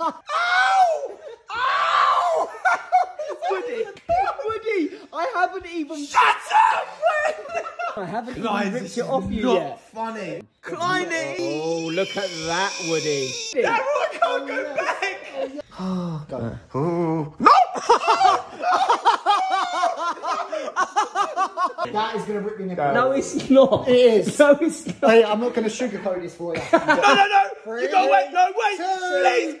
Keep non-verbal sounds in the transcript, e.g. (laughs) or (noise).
Ow! Ow! (laughs) Woody, Woody, I haven't even. Shut up! I haven't Clive, even ripped it off you not yet. funny. Kleiny! Oh, look at that, Woody. Daryl, I oh, can't oh, go no. back! Oh, (gasps) go. Oh. No! that is going to rip me nipple. No. no, it's not. It is. (laughs) No, it's not. Hey, I'm not going to sugarcoat this for you. no, no, no. Three, you go, wait, no, wait. Two, Please.